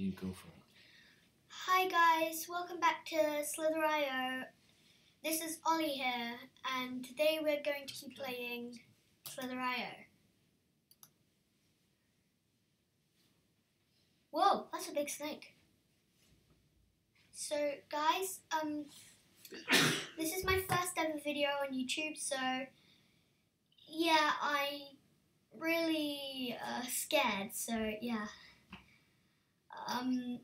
You go for it. Hi guys, welcome back to Slither.io. This is Ollie here, and today we're going to be playing Slither.io. Whoa, that's a big snake. So guys, um, this is my first ever video on YouTube, so yeah, I really uh, scared. So yeah. Um,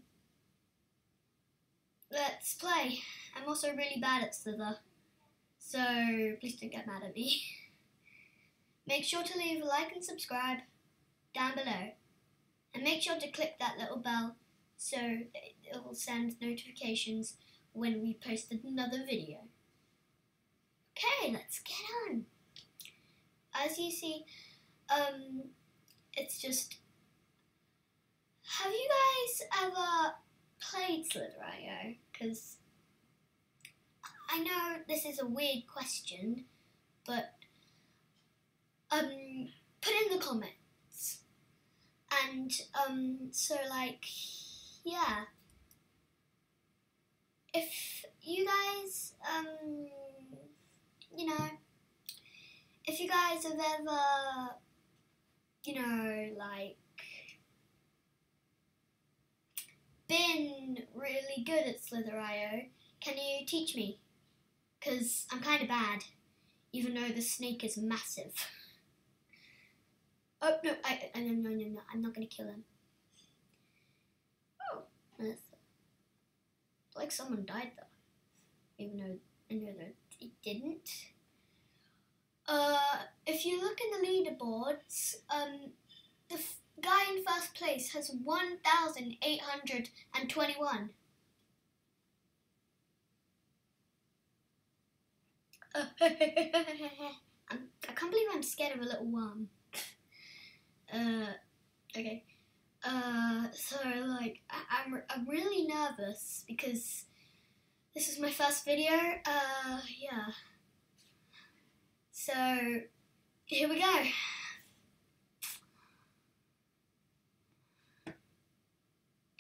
let's play. I'm also really bad at Slither, so please don't get mad at me. Make sure to leave a like and subscribe down below, and make sure to click that little bell so it will send notifications when we post another video. Okay, let's get on. As you see, um, it's just have you guys ever played Slither.io? Because I know this is a weird question, but um, put in the comments. And um, so like, yeah. If you guys, um, you know, if you guys have ever, you know, like been really good at Slither.io. Can you teach me? Because I'm kind of bad, even though the snake is massive. Oh, no, I, I, no, no, no, no, I'm not going to kill him. Oh, like someone died though, even though I know that it didn't. Uh, if you look in the leaderboards, um, the guy in first place has 1,821. I'm, can't believe I'm scared of a little worm. Uh, okay. Uh, so like, I, I'm, I'm really nervous because this is my first video. Uh, yeah. So, here we go.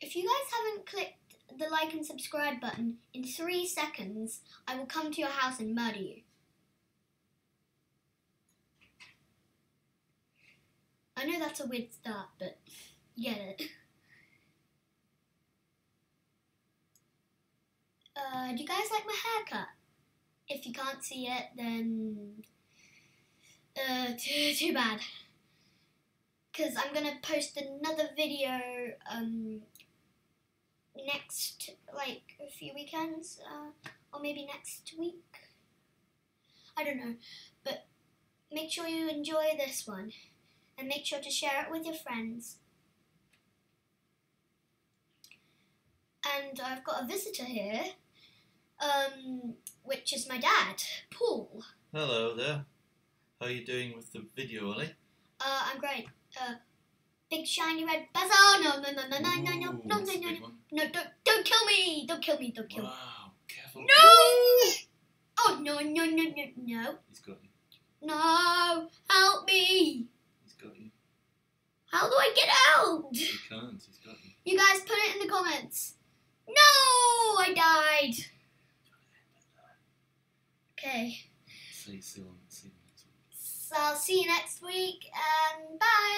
If you guys haven't clicked the like and subscribe button, in three seconds, I will come to your house and murder you. I know that's a weird start, but get it. Uh, do you guys like my haircut? If you can't see it, then uh, too, too bad. Because I'm going to post another video um, next, like, a few weekends, uh, or maybe next week. I don't know, but make sure you enjoy this one, and make sure to share it with your friends. And I've got a visitor here, um, which is my dad, Paul. Hello there. How are you doing with the video, Ollie? Uh, I'm great. Uh, big shiny red buzzer. Oh, no, no, no, no, no, no, no, no, no, no, no, no, don't, don't kill me. Don't kill me. Don't kill me. Wow, careful. No! Oh, no, no, no, no, no. He's got you. No, help me. He's got you. How do I get out? He can't. He's got you. You guys put it in the comments. No, I died. Okay, Stay still and see you next week. so I'll see you next week and bye.